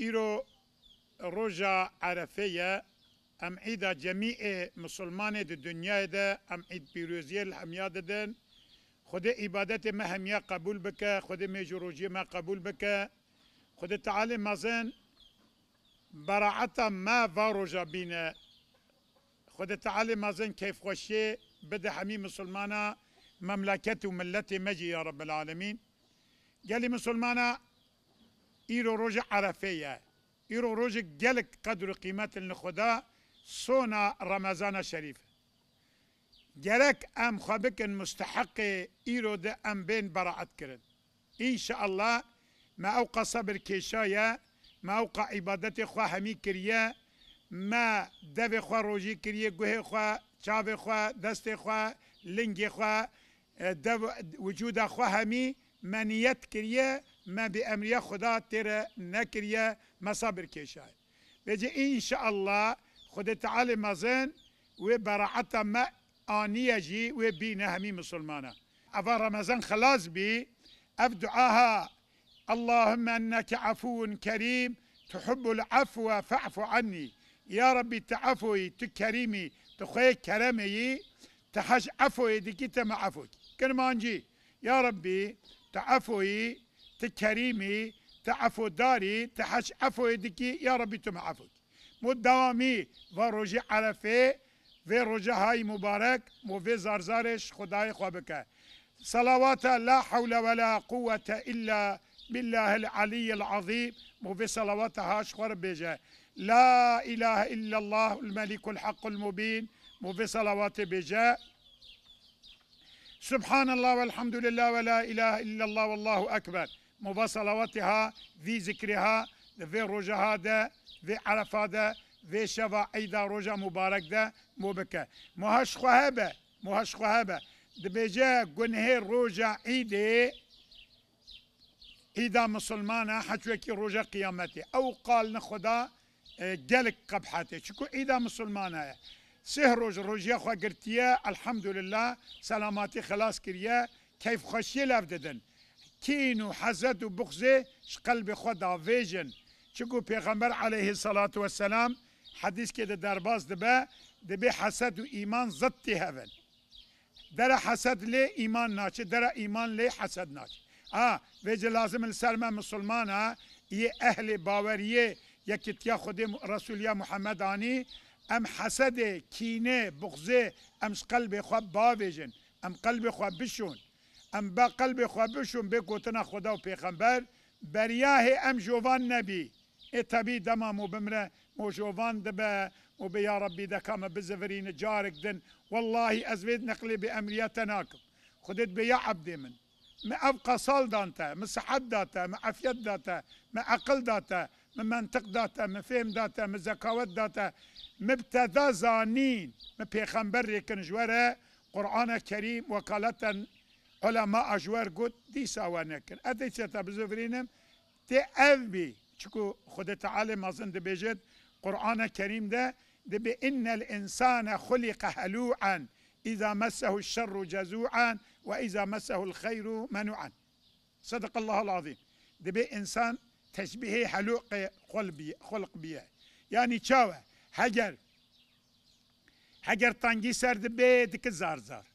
إيرو روجا عرفية أم عيدا جميع مسلمان الدنيا ده أم عيد بيروزية الحمية دن خود عبادت ما قبول بك خود مجروجي ما قبول بك خود تعالى مازن براعتا ما فاروجا بينا. خود تعالى مازن كيف خوشي بده حمي مسلمانا مملكت وملت مجي يا رب العالمين. قال لي مسلمانا إيرو روج عرفية. إيرو روج قالك قدر قيمة الخدا صونا رمضان شريف. جرك أم خبك مستحق إيرو ده أم بين براعت كرن إن شاء الله ما أوقع صبر كيشايا ما أوقع عبادت خوا همي كريا ما دو خوا روجي كريا گوه خوا چاو خوا دست خوا لنگ خوا وجود خوا همي منیت کریه ما بأمرية خدا ترى نكريا ما صبر كيشاي. بيجي إن شاء الله خد تعالى مازن وبراعتا ما آنية جي وبينا همي مسلمانا. أفا رمضان خلاص بي أفدعاها اللهم أنك عفو كريم تحب العفو فاعف عني. يا ربي تعفوي تكريمي تخي كرمي تحش عفوي ديكي ما عفوك. كرمانجي يا ربي تعفوي تكريمي تعفو داري تحش عفوي ديكي يا ربي تم عفوك مداومی و روژه عرفه و روژه های مبارک و و زارزارش خدای خواه بکه صلوات لا حول ولا قوة إلا بالله العلي العظيم وفي صلواتها شخور بيجا لا إله إلا الله الملك الحق المبين وفي صلوات بيجا سبحان الله والحمد لله ولا إله إلا الله والله أكبر. مو صلواتها في ذكرها في رجها ده في عرفه ده في شفا عيدا روجا مبارك ده مو بكا مهش خوهبه مهش خوهبه دبيجا قنهي روجا عيدي عيدا مسلمانه حتوكي روجا قيامتي. أو قال نخدا قلق قبحاتي. شكو عيدا مسلمانه سه روج روجيا خوا قرتيا الحمد لله سلاماتي خلاص كريا كيف خشي لافددن. كينو حزد وبغزه قلبي خدا فيجن؟ چکو پیغمبر علیه الصلاة والسلام؟ حدیث که در باز دبه دبه حسد و ایمان ضدی هون در حسد لی ایمان ناچه در ایمان لی حسد ناچه آه ویجه لازم السلمه مسلمان ها یه اهل باوریه یکتیا خود رسولیا محمد آنی ام حسد کینه بغزه ام قلب خواب باویجن ام قلب خواب بشون. ام با قلب خواب بشون به گوتنا خدا و پیغمبر بریاه ام جوان نبی. اتبي دما مو بمره مو جوفان دبا مو يا ربي دكام بزفرين جارك دن. والله ازويد نقلي بامرياتناكم خدت بيا عبدي من. ما ابقى صال دانتا ما صحت داتا ما عفيت داتا ما عقل داتا ما منطق داتا ما فهم داتا ما زكاوت داتا مبتدا زانين ما بيخنبر يكن جواره قرآن كريم علماء أجوار قد دي ساوانكن أدي سيتا بزفرينم تي أذبي چکو خود تعالی مازن دبیجد قرآن کریم ده دبی ان الانسان خلق هلوعا اذا مسه الشر جزوعا واذا مسه الخير منوعا صدق الله العظيم دبي انسان تشبيه حلوق قلبي خلق بيه يعني چاوه هجر هجر تانجي سر دبي دك زار زار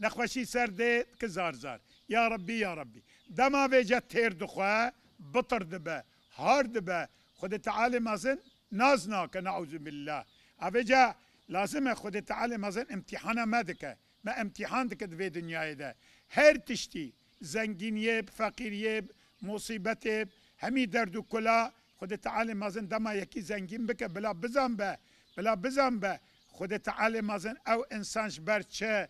نخوشي سر دك زار زار. يا ربي يا ربي دما بيجت تير دخواه بطر دبه هارد به خود تعالی مازن نازنا که نعوذ بالله. اوجا لازم خود تعالی مازن امتحان ما دکه ما امتحان دکه دوی دنیای ده هر تشتی زنگینیه فقیریه مصیبت همی درد و کلا خود تعالی مازن دما یکی زنگین بکه بلا بزن به بلا بزن به خود تعالی مازن أو انسانش بر چه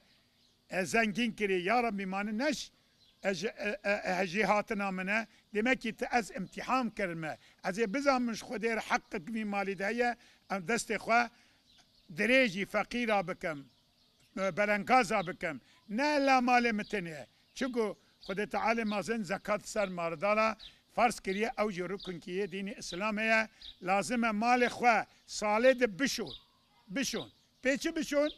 زنگین کری یا رب میمانه نش هجيهاتنا منه demek ki ez imtihan kirme ez ê bizamin xwe dê heqek vî malî de heye em destê xwe dirêjî feqîra bikim berengaza bikim. Ne la malê min tenê çiku Xwedê tealê mazin zekat ser mardana farz kiriye ew jî rukinkiyê dînî İslamê ye lazim e malê xwe salê de bişon bişon. Pê çi bişon?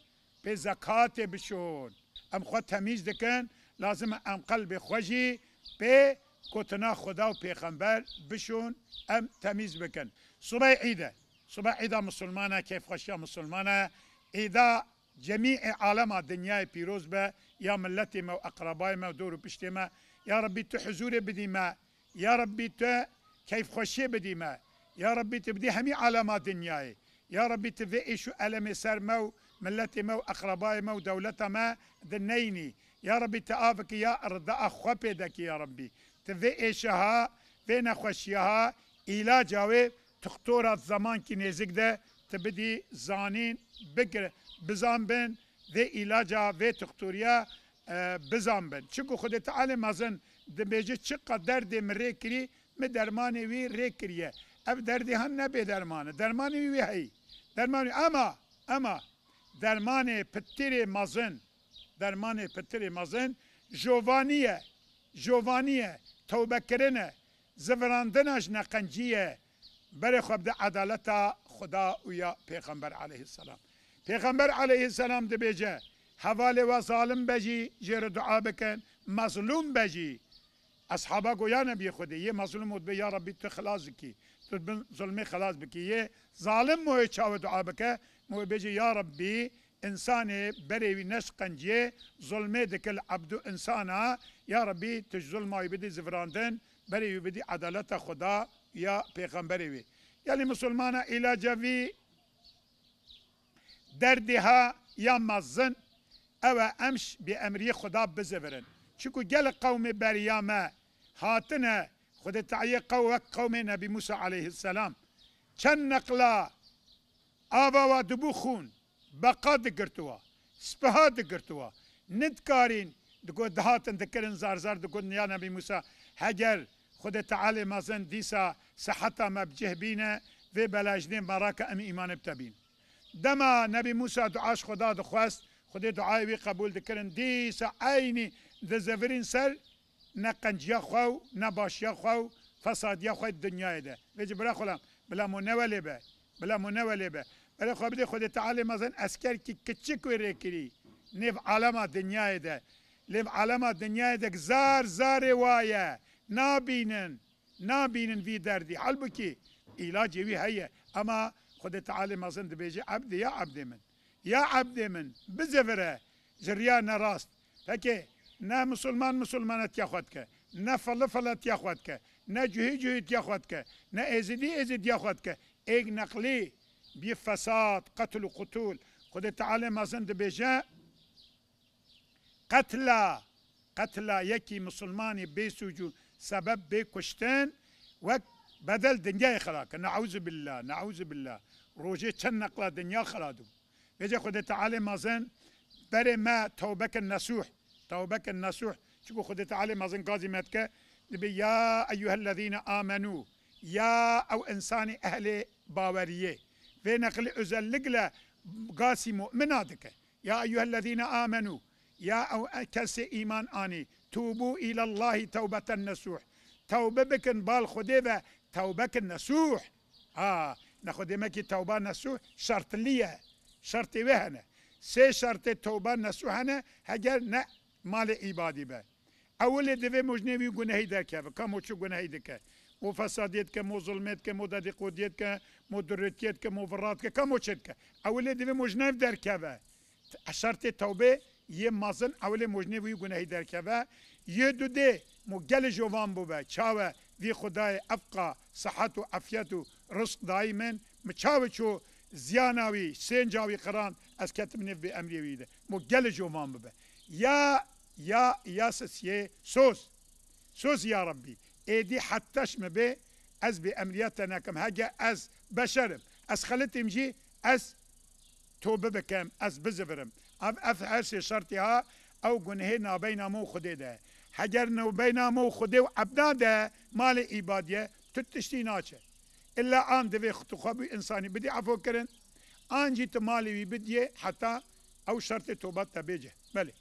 Pê zekatê bişon em xwe temîz dikin لازم ام قلب خوجي بي كوتنا خدا وبيغمبر بشون ام تميز بكن صبح عيده صبح عيده مسلمانه كيف خشيه مسلمانه اذا جميع عالم الدنيا بيروز به يا ملتي ما واقربائي ما ودور بشتي ما يا ربي تحزوري بدي ما يا ربي ت كيف خشيه بدي ما يا ربي تبدي همي علامات دنياي يا ربي تفئي شو ألم سر مو ملتي مو أقربائي مو دولتا ما دنيني يا ربي تآفك يا أرضاء خبدك يا ربي. تفئي شها فينا خشيها إلى جاوي تخطورات زمان كي نزيك ده. تبدي زانين بكر بزان بن ذي علاجا في تخطوريا بزان بن چکو خود تعالی مازن. دبیجه چقدر درد درمانی وی ری کریه اف دردی هن نبی درمانه. درمانی وی هی درمانی اما أما درمان پتیر مازن درمان پتیر مازن جوانیه جوانیه توبه کرنه زفراندنش نقنجیه بره خب ده عدالت خدا و یا پیغمبر علیه السلام پیغمبر علیه السلام ده بیجه حواله و ظالم بجی جیر دعا بکن مظلوم بجی اصحابا گویا نبی خودی یه مظلوم بود به یا ربی تو خلاص کی تو ظلمي خلاص بك يه ظالم مو يتشاو دعاء بك مو بيجي يا ربي انساني بري نسقنجي ظلمي دك العبد انسانا يا ربي تج ظلمه يبدي زفراندن بري يبدي عدالة خدا يا پیغمبري وي يعني مسلمانة إلى جوي دردها يا مزن أو امش بامري خدا بزفرن شكو جل قوم بريامه هاتنا خود تعیه قو قوم نبی موسی علیه السلام. چند نقلا آوا و دبو خون بقا دگرتوا سپها دگرتوا ندکارین دگو دهاتن دکرن زار زار دگو نیا نبی موسی هجر خود تعالی مازن دیسا صحتا مبجه بینه و بلاجدین براک ام ایمان بتبین دما نبی موسی دعاش خدا دخواست خود دعای وی قبول دکرن. دیسا عینی دزفرین سر نه قنجیا خو نه باشیا خو فسادیا خو دنیای ده وجه برا خلام بلا منوله به بلا منوله به. بلا خو بده خود تعالی مثلا اسکر کی کچک وره کری. نیف علامه دنیای ده لیف علامه دنیای ده زار زار وایه. نابینن نابینن وی دردی. halbuki علاج وی هي اما خود تعالی مثلا دبیجه عبد یا عبد من؟ یا عبد من؟ بزفره جریان راست فکه نه مسلمان مسلمانت یاخود که نه فل فلت یاخود که نه جوهی جوهیت یاخود که نه ازدی ازد یاخود که ایک نقلی بی فساد قتل و قتول. خود تعالی مازند بیجه قتل قتل یکی مسلمانی بی سوجو سبب بی کشتن و بدل دنیا خلاک نعوذ بالله نعوذ بالله. روجه چند نقلا دنیا خلادو. بیجه خود تعالی مازن بر ما توبک النسوح توبك النسوح شكو خد تعالى مازن قازي متك يا أيها الذين آمنوا يا أو إنسان أهل باورية. في نقل أزلق له قاسي مؤمناتك يا أيها الذين آمنوا يا أو كس إيمان آني توبوا إلى الله توبة النسوح توبة بكن بال خديبة توبك النسوح آه ناخد مكي توبة نسوح شرط ليه شرط وهنا. سه شرط توبة نسوح هنا هجر مال عبادی به اول دوی مجنوی گناهی در که کامو چو گناهی دکه مو فسادیت که مو ظلمت که مو دادی قودیت که مو درتیت که مو فرات که کامو چد که اول دوی مجنوی در که شرط توبه یه مازن اول مجنوی گناهی در که یه دو ده مو گل جوان بو به چاوه وی خدای افقا صحت و عافیت و رزق دائما مچاوه چو زیاناوی سنجاوی قرآن از نف به امری ویده مو گل جوان بو به یا يا ياسس يه سوس. سوس يا ربي. ايدي حتىش مبي أز بأمرياتنا كم هاجا أز بشرم. أز خلتم جي أز توبة بكم أز بزبرم. أف أف هرسي شرطها أو جنهنا بين مو خدي ده. حجرنا بين مو خدي وعبنا ده مال عبادية تتشتي ناچه. إلا آن دبي خطخبي انساني بدي عفو كرن آن جيت مالي بدي حتى أو شرط توبه تبيجه بله.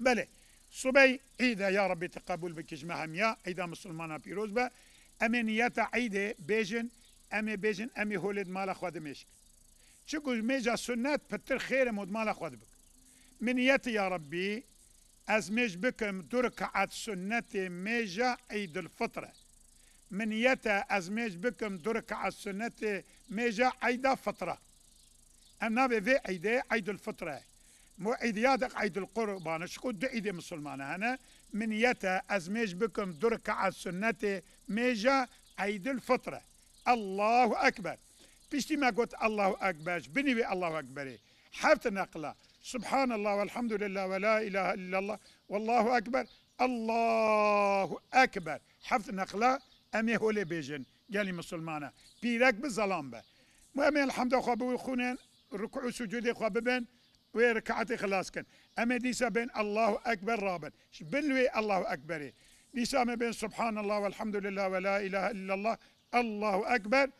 بله صبي عيدة يا ربي تقبل بكش مهميا عيدة مسلمانا بيروز با امنيات عيدة بيجن. أمي بيجن أمي هولد مال اخواد مشك شكو ميجا سنات بتر خير مود مال اخواد بك. منيتي يا ربي ازميج بكم دركعة سنة ميجا عيد الفطرة من يتا ازميج بكم دركعة سنة ميجا عيد فطرة أنا في عيد عيد الفطرة مو عيد يادق عيد القربان شكو دو عيد مسلمان. هنا من يتا ازميج بكم دركعة سنة ميجا عيد الفطرة. الله أكبر. بيشتي ما قلت الله أكبر. بني الله اكبر حفت نقلة. سبحان الله والحمد لله ولا إله إلا الله. والله أكبر. الله أكبر. حفظ نقلة. أمي هولي بيجن. قالي مسلمانة بيرك بالظلام به الحمد لله خواب خونين. ركوع سجود خواب ببن وركعتي خلاص كان أمي ديسا بين الله أكبر رابن بلوي الله أكبر. ديسا بين سبحان الله والحمد لله ولا إله إلا الله الله أكبر.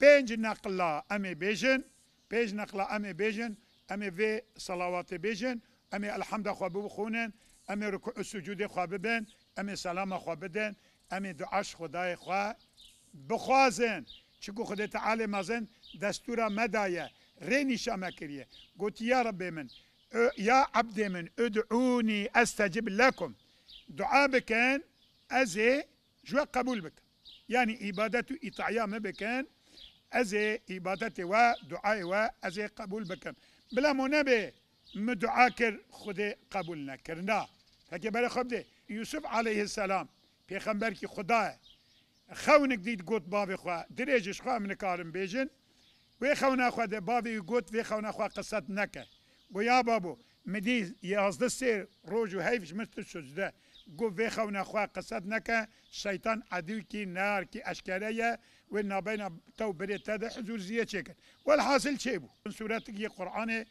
بينج نقلة أمي بيجن. بيج نقلة أمي بيجن. أمي في صلوات بيجن. أمي الحمد خو بخونن. أمي ركوع السجود خو ببن أمي سلام خو بدن. أمي دعاش خدای خو بخوازن. چکو خدا تعالی مازن دستور مدايه ريني شاما كريه. قلت يا ربي من يا عبد من ادعوني أستجب لكم. دعاء بكان أزي جو قبول بك. يعني عبادته إطاعية ما بكان أزي عبادته ودعاء و أزي قبول بكم. بلا منبه مدعا کر خود قبول نکرنا فکر برای خب ده یوسف علیه السلام پیغمبر کی خدا خونک دید گوت باب خوا دریجش خوا من کارم بیجن. وی خونا خوا ده بابی گوت وی خونا خوا قصت نکه گو یا بابو مدی یازده سیر روز و حیفش مثل سجده گو وی خونا خوا قصت نکه شیطان عدو کی نار کی اشکره وإن بين تو بريت هذا حضور زيه چكن والحاصل چه بو سورتك يه قرآن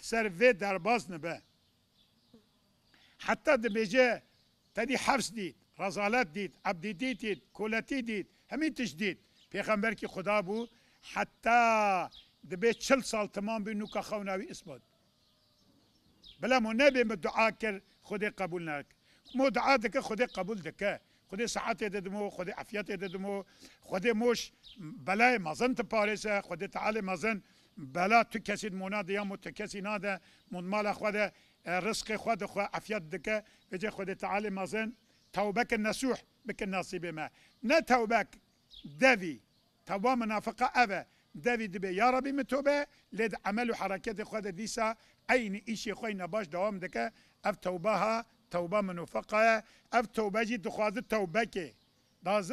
سر في در باز نبه حتى دبيجه تدي حفظ دید رزالت دید عبدیتی دید کولتی دید همین تشدید پیغمبر کی خدا بو حتی دبي چل سال تمام بینو که خوناوی اثبات بلا مو نبي دعا کر خود قبول نک مو دعا دکه خود قبول دکه خود صحت ددمو خود عافیت ددمو. خود موش بلای مزن تپارسه خود تعالی مزن بلا تو مونا دیا مو کسی ناده من مال خود رزق خود خود عافیت دکه بجه خود تعالی مزن توبك النسوح بك النصيب ما. نه توبك دفي توبة منافقة أبا. دفي دبي يا ربي متوبة لد عمل حركات خود ديسا أين إشي خوينا باش دوام دكا؟ أف توبها توبة منوفقة اف توبة جی دخواز توبه که داز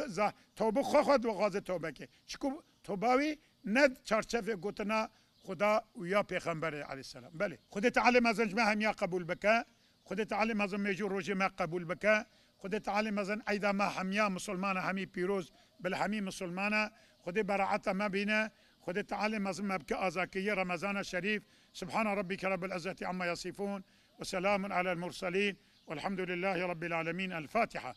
توبة خو خود که چکو توبه وی ند چارچف گوتنا خدا و یا پیغمبر علیه السلام. بله. خود تعالی مزن ما هم قبول بکه خود تعالی مزن میجو روژه ما قبول بکه خود تعالی مزن ایدا ما هم یا مسلمان همی پیروز بل همی مسلمان خود براعت ما خود تعالی مزن مبكى آزاكية رمضان الشريف سبحان ربك رب العزة عما يصفون وسلام على المرسلين والحمد لله رب العالمين الفاتحة.